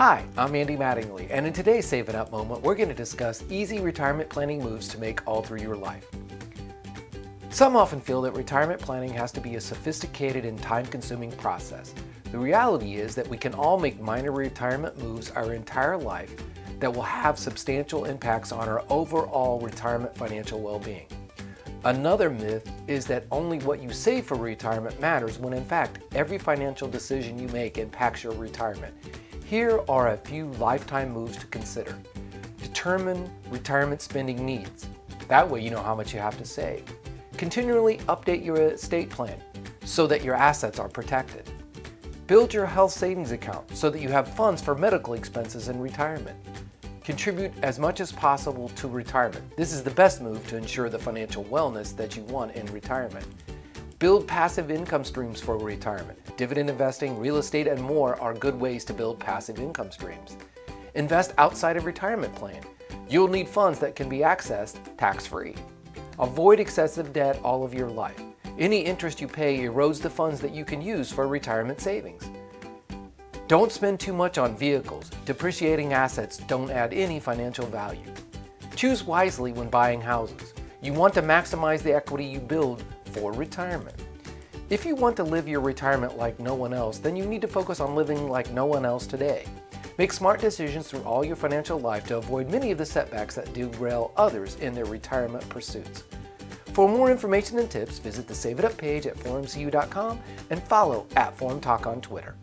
Hi, I'm Andy Mattingly, and in today's Save It Up moment, we're going to discuss easy retirement planning moves to make all through your life. Some often feel that retirement planning has to be a sophisticated and time consuming process. The reality is that we can all make minor retirement moves our entire life that will have substantial impacts on our overall retirement financial well being. Another myth is that only what you save for retirement matters when in fact every financial decision you make impacts your retirement. Here are a few lifetime moves to consider. Determine retirement spending needs. That way you know how much you have to save. Continually update your estate plan so that your assets are protected. Build your health savings account so that you have funds for medical expenses in retirement. Contribute as much as possible to retirement. This is the best move to ensure the financial wellness that you want in retirement. Build passive income streams for retirement. Dividend investing, real estate, and more are good ways to build passive income streams. Invest outside of retirement plan. You'll need funds that can be accessed tax-free. Avoid excessive debt all of your life. Any interest you pay erodes the funds that you can use for retirement savings. Don't spend too much on vehicles. Depreciating assets don't add any financial value. Choose wisely when buying houses. You want to maximize the equity you build for retirement. If you want to live your retirement like no one else, then you need to focus on living like no one else today. Make smart decisions through all your financial life to avoid many of the setbacks that do derail others in their retirement pursuits. For more information and tips, visit the Save It Up page at forumcu.com and follow at Forum Talk on Twitter.